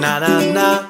na na na.